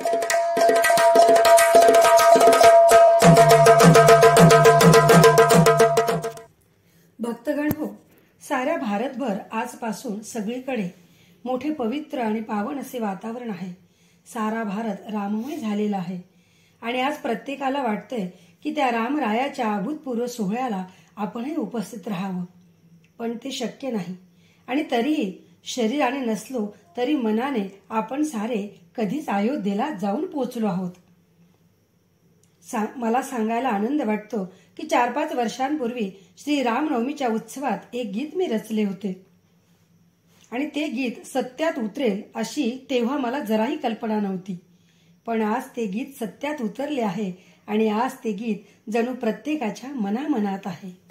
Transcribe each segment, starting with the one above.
भक्तगण हो साऱ्या भारतभर आजपासून सगळीकडे मोठे पवित्र आणि पावन असे वातावरण आहे. सारा भारत राममय झालेला आहे. आणि आज प्रत्येकाला वाटतंय की त्या रामरायाच्या अभूतपूर्व सोहळ्याला आपणही उपस्थित राहावं. पण ते शक्य नाही. आणि तरीही शरीराने नसलो तरी मनाने आपण सारे कधीच अयोध्येला जाऊन पोचलो आहोत. सा- मला सांगायला आनंद वाटतो की चार पाच वर्षांपूर्वी श्री रामनवमीच्या उत्सवात एक गीत मी रचले होते. आणि ते गीत सत्यात उतरेल अशी तेव्हा मला जराही कल्पना नव्हती. पण आज ते गीत सत्यात उतरले आहे आणि आज ते गीत जणू प्रत्येकाच्या मनामनात आहे.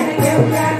Thank you.